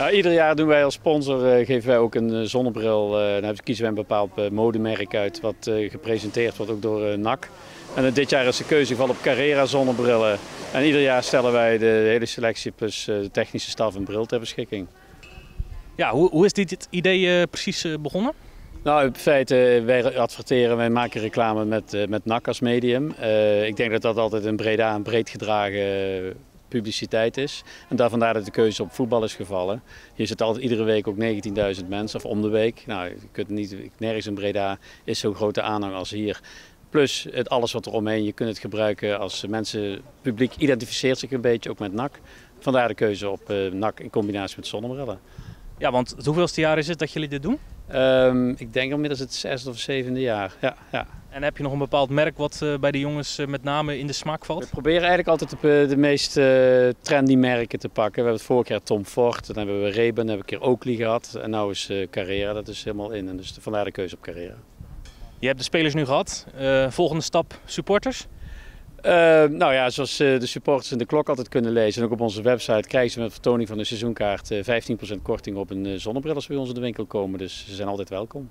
Nou, ieder jaar doen wij als sponsor, uh, geven wij ook een zonnebril. Uh, dan kiezen wij een bepaald modemerk uit wat gepresenteerd wordt ook door NAC. En dit jaar is de keuze gevallen op Carrera zonnebrillen. En ieder jaar stellen wij de hele selectie plus de technische staf een bril ter beschikking. Ja, hoe, hoe is dit idee precies begonnen? Nou, in feite, wij adverteren, wij maken reclame met, met NAC als medium. Uh, ik denk dat dat altijd een Breda een breed gedragen publiciteit is. En daar vandaar dat de keuze op voetbal is gevallen. Hier zit altijd iedere week ook 19.000 mensen, of om de week. Nou, je kunt niet, nergens in Breda is zo'n grote aanhang als hier. Plus het, alles wat er omheen, je kunt het gebruiken als mensen, publiek identificeert zich een beetje ook met NAC. Vandaar de keuze op uh, NAC in combinatie met zonnebrillen. Ja, want hoeveelste jaar is het dat jullie dit doen? Um, ik denk inmiddels het zesde of zevende jaar. Ja, ja. En heb je nog een bepaald merk wat uh, bij de jongens uh, met name in de smaak valt? We proberen eigenlijk altijd de, de meest uh, trendy merken te pakken. We hebben het vorige jaar Tom Ford, dan hebben we Ray-Ban, dan hebben we een keer Oakley gehad. En nu is Carrera, dat is helemaal in. En dus vandaar de keuze op Carrera. Je hebt de spelers nu gehad. volgende stap, supporters? Uh, nou ja, zoals uh, de supporters in de klok altijd kunnen lezen en ook op onze website krijgen ze met vertoning van de seizoenkaart uh, 15% korting op een zonnebril als bij ons in de winkel komen. Dus ze zijn altijd welkom.